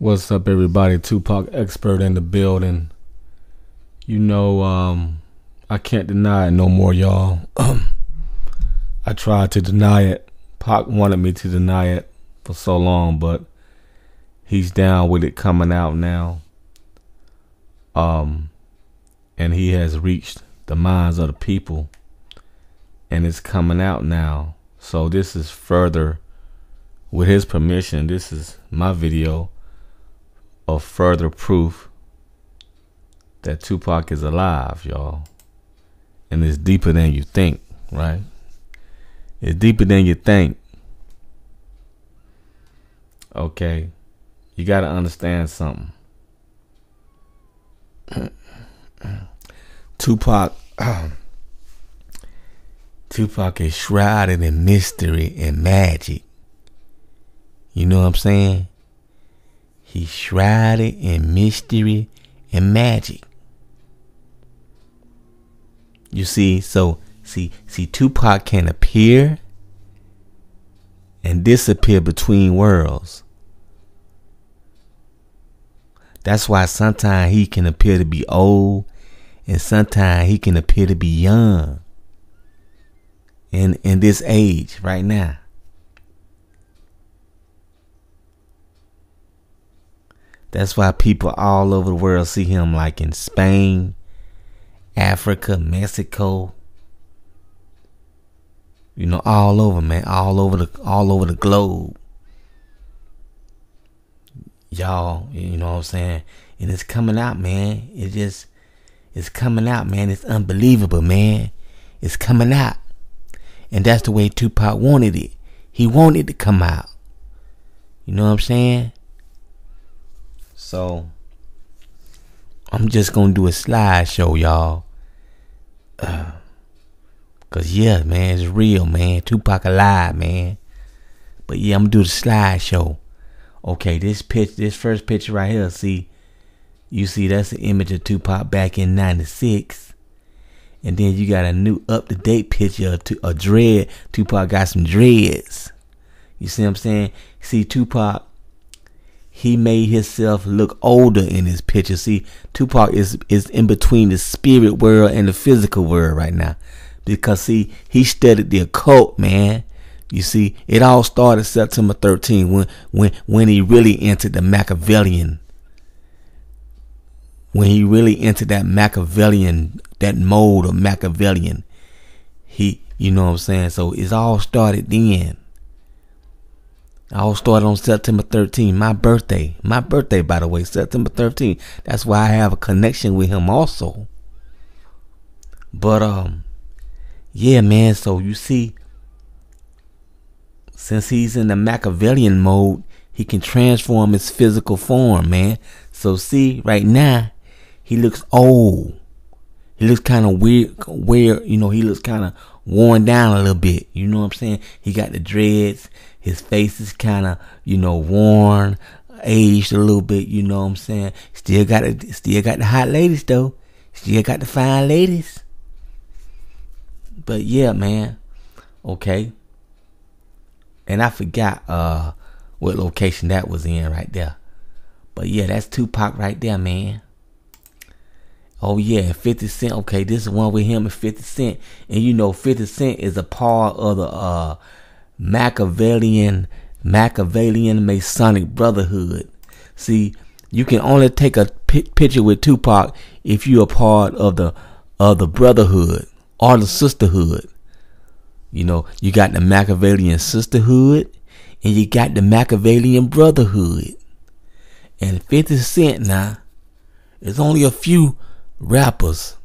What's up, everybody? Tupac expert in the building. You know, um, I can't deny it no more, y'all. I tried to deny it. Pac wanted me to deny it for so long, but he's down with it coming out now. Um, and he has reached the minds of the people, and it's coming out now. So this is further, with his permission. This is my video of further proof that Tupac is alive, y'all. And it's deeper than you think, right? It's deeper than you think. Okay. You got to understand something. Tupac Tupac is shrouded in mystery and magic. You know what I'm saying? He's shrouded in mystery and magic. You see, so see, see, Tupac can appear and disappear between worlds. That's why sometimes he can appear to be old and sometimes he can appear to be young in in this age right now. That's why people all over the world see him like in Spain, Africa, Mexico. You know, all over, man, all over the all over the globe. Y'all, you know what I'm saying? And it's coming out, man. It just it's coming out, man. It's unbelievable, man. It's coming out. And that's the way Tupac wanted it. He wanted to come out. You know what I'm saying? So I'm just gonna do a slideshow, y'all. Uh, Cause yeah, man, it's real, man. Tupac alive, man. But yeah, I'm gonna do the slideshow. Okay, this pitch, this first picture right here. See, you see, that's the image of Tupac back in '96. And then you got a new up to date picture of a dread. Tupac got some dreads. You see what I'm saying? See, Tupac he made himself look older in his picture. See, Tupac is is in between the spirit world and the physical world right now. Because see, he studied the occult, man. You see, it all started September 13 when when when he really entered the Machiavellian when he really entered that Machiavellian that mode of Machiavellian. He you know what I'm saying? So it's all started then. I all started on September 13, my birthday. My birthday, by the way, September 13. That's why I have a connection with him also. But um, yeah, man. So you see, since he's in the Machiavellian mode, he can transform his physical form, man. So see, right now, he looks old. He looks kind of weird, weird. You know, he looks kind of worn down a little bit. You know what I'm saying? He got the dreads. His face is kind of, you know, worn, aged a little bit. You know what I'm saying? Still got the, still got the hot ladies though. Still got the fine ladies. But yeah, man. Okay. And I forgot uh what location that was in right there. But yeah, that's Tupac right there, man. Oh yeah, 50 Cent. Okay, this is one with him and 50 Cent. And you know 50 Cent is a part of the uh Machiavellian Machiavellian Masonic Brotherhood. See, you can only take a picture with Tupac if you're a part of the of the brotherhood or the sisterhood. You know, you got the Machiavellian sisterhood and you got the Machiavellian brotherhood. And 50 Cent now, there's only a few rappers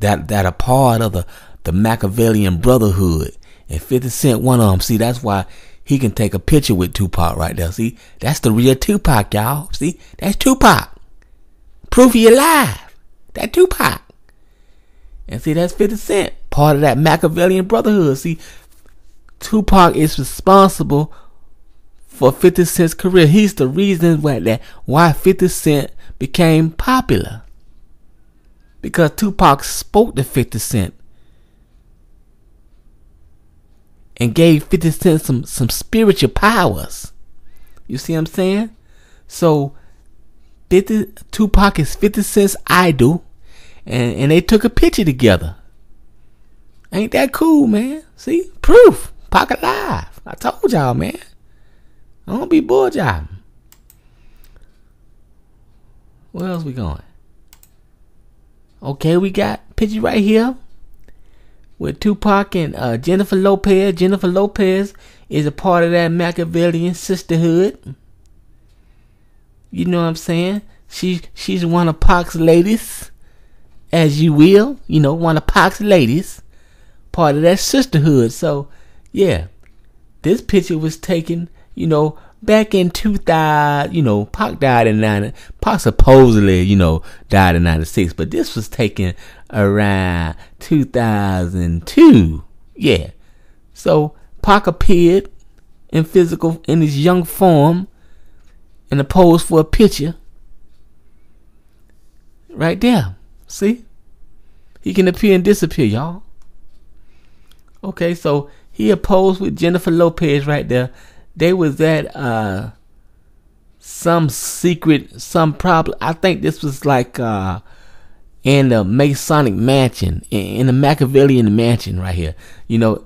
that that are part of the, the Machiavellian brotherhood. And 50 Cent, one of them. See, that's why he can take a picture with Tupac right there. See, that's the real Tupac, y'all. See, that's Tupac. Proof he alive. That Tupac. And see, that's 50 Cent, part of that Machiavellian brotherhood. See, Tupac is responsible for 50 Cent's career. He's the reason why that why 50 Cent became popular. Because Tupac spoke to 50 Cent and gave 50 Cent some, some spiritual powers. You see what I'm saying? So 50 Tupac is 50 Cent's idol, and, and they took a picture together. Ain't that cool, man? See? Proof. Pac alive. I told y'all, man. I don't be bored, y'all. Where else we going? Okay, we got picture right here with Tupac and uh, Jennifer Lopez. Jennifer Lopez is a part of that Machiavellian sisterhood. You know what I'm saying? She she's one of Pac's ladies, as you will. You know, one of Pac's ladies, part of that sisterhood. So, yeah, this picture was taken. You know, back in 2000, you know, Pac died in 90, Pac supposedly, you know, died in 96, but this was taken around 2002. Yeah. So Pac appeared in physical, in his young form, in a pose for a picture. Right there. See? He can appear and disappear, y'all. Okay, so he opposed with Jennifer Lopez right there they was at uh some secret some problem i think this was like uh in the masonic mansion in the machiavellian mansion right here you know.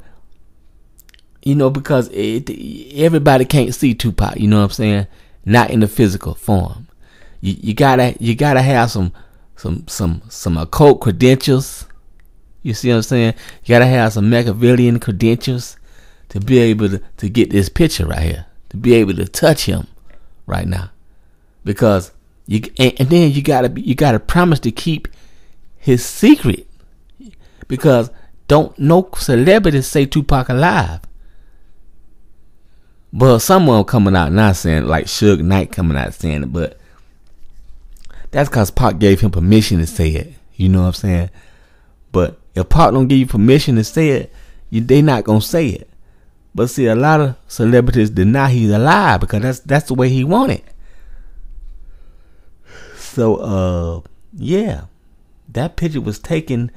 You know because it, everybody can't see tupac you know what i'm saying? Not in the physical form. You, you gotta you gotta have some some some some occult credentials. You see what i'm saying? You gotta have some machiavellian credentials to be able to, to get this picture right here, to be able to touch him right now, because you and, and then you gotta you gotta promise to keep his secret, because don't no celebrities say Tupac alive. But someone coming out not saying like Suge Knight coming out saying it, but that's because Pac gave him permission to say it. You know what I'm saying? But if Pac don't give you permission to say it, you, they not gonna say it. But see, a lot of celebrities deny he's alive because that's that's the way he wanted. So, uh, yeah, that picture was taken,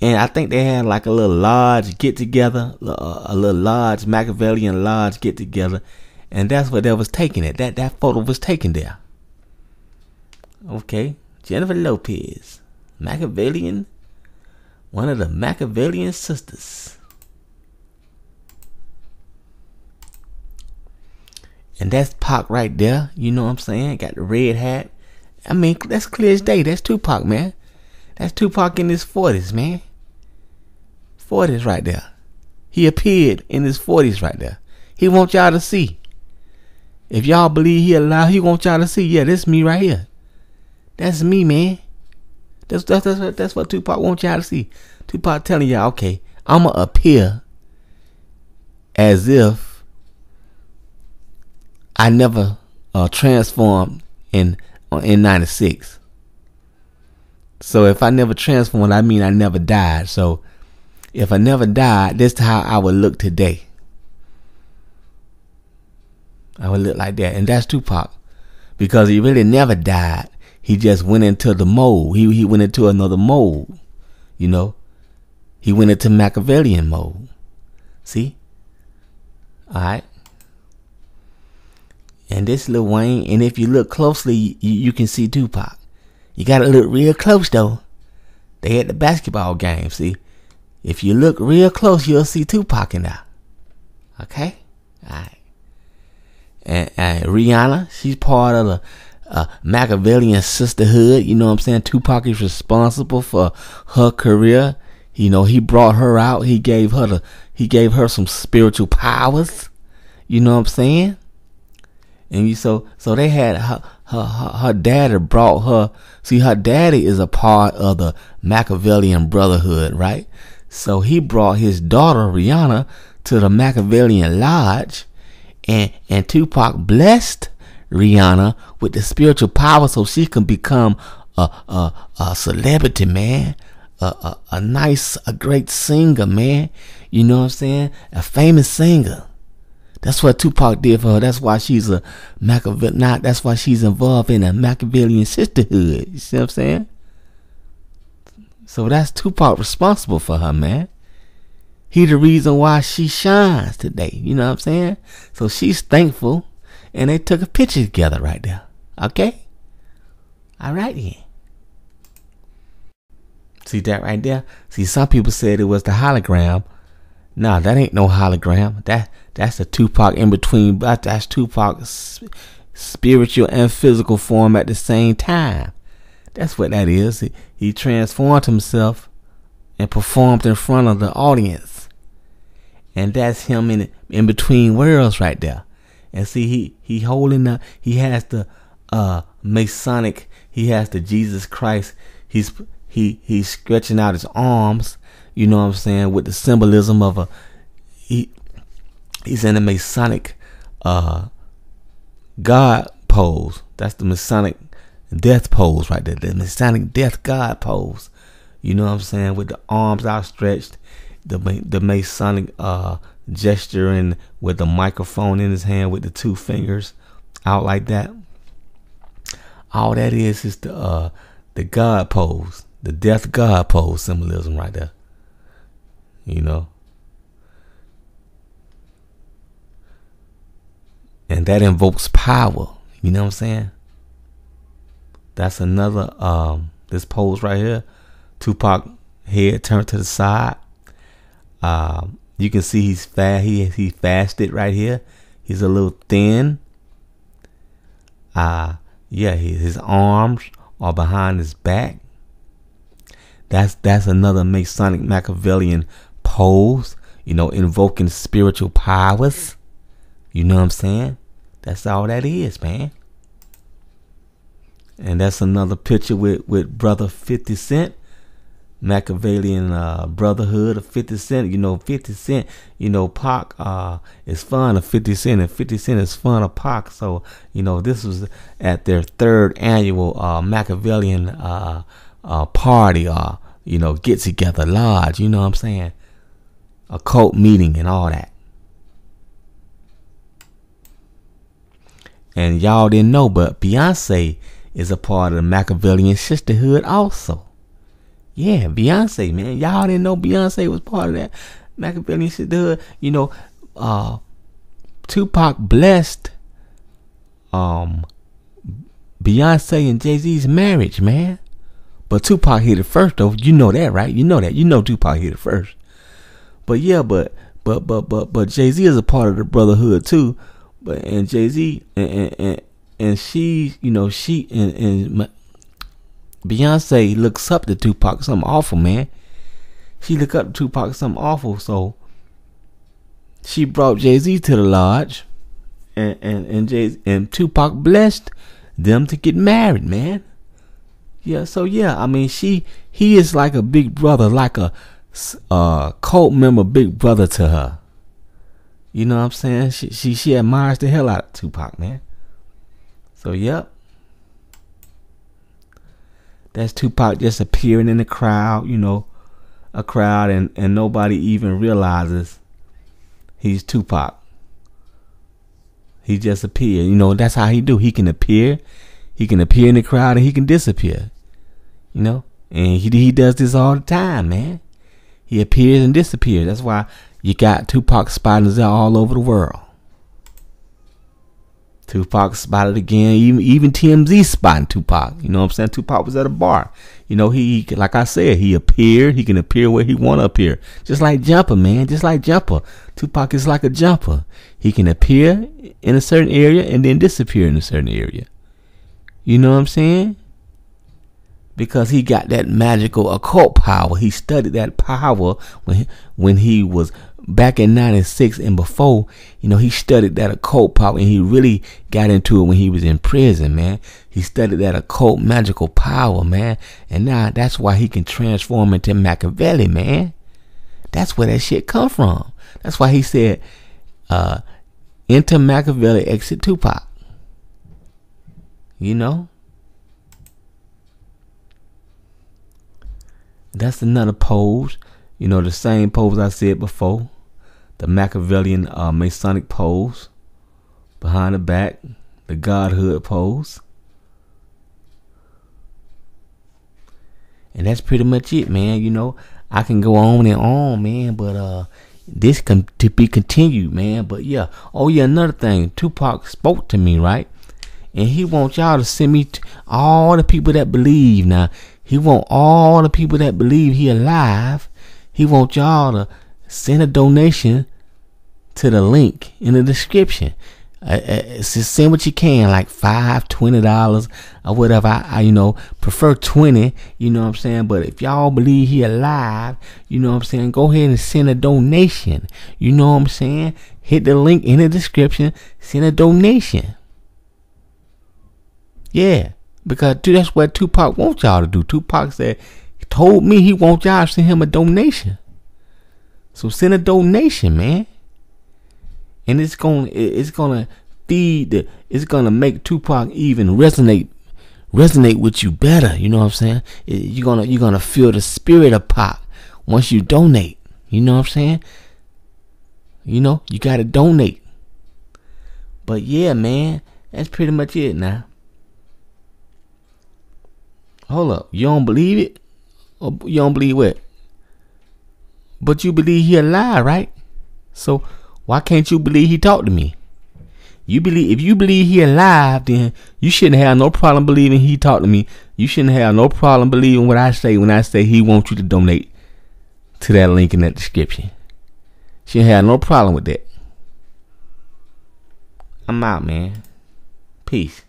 and I think they had like a little lodge get together, a little lodge Machiavellian lodge get together, and that's where they was taking it. That that photo was taken there. Okay, Jennifer Lopez, Machiavellian, one of the Machiavellian sisters. And that's Pac right there. You know what I'm saying? Got the red hat. I mean, that's clear as day. That's Tupac, man. That's Tupac in his 40s, man. 40s right there. He appeared in his 40s right there. He wants y'all to see. If y'all believe he alive, he wants y'all to see. Yeah, this me right here. That's me, man. That's that's that's, that's what Tupac wants y'all to see. Tupac telling y'all, okay, I'ma appear as if I never uh, transformed in uh, in '96. So if I never transformed, I mean I never died. So if I never died, this is how I would look today. I would look like that, and that's Tupac, because he really never died. He just went into the mold. He he went into another mold. You know, he went into Machiavellian mode. See? All right and this Lil Wayne. And if you look closely, you, you can see Tupac. You gotta look real close though. They at the basketball game. See, if you look real close, you'll see Tupac in there. Okay, all right. And, and Rihanna, she's part of the uh, Machiavellian sisterhood. You know what I'm saying? Tupac is responsible for her career. You know, he brought her out. He gave her the he gave her some spiritual powers. You know what I'm saying? And you so so they had her her her, her daddy brought her. See, her daddy is a part of the Machiavellian Brotherhood, right? So he brought his daughter Rihanna to the Machiavellian Lodge, and and Tupac blessed Rihanna with the spiritual power so she can become a a, a celebrity, man. A, a, a nice, a great singer, man. You know what I'm saying? A famous singer. That's what Tupac did for her. That's why she's a Machiavellian. Not that's why she's involved in a Machiavellian sisterhood. You see what I'm saying? So that's Tupac responsible for her, man. He the reason why she shines today. You know what I'm saying? So she's thankful, and they took a picture together right there. Okay. All right then. See that right there? See, some people said it was the hologram. Nah, that ain't no hologram. That that's the Tupac in between. But that's Tupac's spiritual and physical form at the same time. That's what that is. He, he transformed himself and performed in front of the audience. And that's him in in between worlds right there. And see he he holding up he has the uh Masonic he has the Jesus Christ. He's he he's stretching out his arms, you know what I'm saying, with the symbolism of a he's in a Masonic uh God pose. That's the Masonic death pose right there. The Masonic death God pose. You know what I'm saying? With the arms outstretched, the the Masonic uh, gesture, and with the microphone in his hand, with the two fingers out like that. All that is is the uh, the God pose, the death God pose symbolism right there. You know. And that invokes power. You know what I'm saying? That's another um this pose right here Tupac head turned to the side. Um, you can see he's fast. He he fasted right here. He's a little thin. Uh yeah, he, his arms are behind his back. That's that's another Masonic Machiavellian pose. You know, invoking spiritual powers. You know what I'm saying? That's all that is, man. And that's another picture with, with brother 50 Cent Machiavellian uh, Brotherhood of 50 Cent. You know, 50 Cent, you know, Pac uh, is fun of 50 Cent, and 50 Cent is fun of Pac. So, you know, this was at their third annual uh, Machiavellian uh, uh, party, uh, you know, get together lodge. You know what I'm saying? A cult meeting and all that. And y'all didn't know, but Beyonce is a part of the Machiavellian sisterhood also. Yeah, Beyonce, man. Y'all didn't know Beyonce was part of that Machiavellian sisterhood. You know, uh, Tupac blessed um Beyonce and Jay Z's marriage, man. But Tupac hit it first, though. You know that, right? You know that. You know Tupac hit it first. But yeah, but but but but but Jay Z is a part of the brotherhood too. But and Jay Z and, and and and she, you know, she and and Beyonce looks up to Tupac something awful, man. She look up to Tupac something awful, so she brought Jay Z to the lodge, and and and Jay and Tupac blessed them to get married, man. Yeah, so yeah, I mean, she he is like a big brother, like a uh, cult member, big brother to her. You know what I'm saying? She she she admires the hell out of Tupac, man. So yep, that's Tupac just appearing in the crowd, you know, a crowd, and, and nobody even realizes he's Tupac. He just appeared. You know, that's how he do. He can appear, he can appear in the crowd, and he can disappear. You know, and he he does this all the time, man. He appears and disappears. That's why you got Tupac spiders all over the world. Tupac spotted again. Even even TMZ spotting Tupac. You know what I'm saying? Tupac was at a bar. You know, he like I said, he appeared. He can appear where he want to appear. Just like Jumper, man. Just like Jumper. Tupac is like a jumper. He can appear in a certain area and then disappear in a certain area. You know what I'm saying? Because he got that magical occult power. He studied that power when when he was back in 96 and before, you know, he studied that occult power and he really got into it when he was in prison, man. He studied that occult magical power, man. And now that's why he can transform into Machiavelli, man. That's where that shit come from. That's why he said, uh, enter Machiavelli, exit Tupac. You know? That's another pose. You know, the same pose I said before the Machiavellian uh, Masonic pose, behind the back, the Godhood pose. And that's pretty much it, man. You know, I can go on and on, man, but uh this can to be continued, man. But yeah. Oh yeah, another thing. Tupac spoke to me, right? and he wants y'all to send me t- all the people that believe. Now he want all the people that believe he alive. He want y'all to send a donation to the link in the description. Uh, uh, send what you can, like five, twenty dollars or whatever. I, I, you know, prefer twenty. You know what I'm saying? But if y'all believe he alive, you know what I'm saying, go ahead and send a donation. You know what I'm saying? Hit the link in the description. Send a donation. Yeah, because dude, that's what Tupac wants y'all to do. Tupac said, told me he wants y'all to send him a donation. So send a donation, man and it's gonna it's gonna feed the it's gonna make Tupac even resonate resonate with you better. You know what I'm saying? You're gonna you're gonna feel the spirit of Pac once you donate. You know what I'm saying? You know you gotta donate. But yeah, man, that's pretty much it now. Hold up, you don't believe it? You don't believe what? But you believe he alive, right? So why can't you believe he talked to me? You believe if you believe he alive, then you shouldn't have no problem believing he talked to me. You shouldn't have no problem believing what I say when I say he wants you to donate to that link in that description. Shouldn't have no problem with that. I'm out, man. Peace.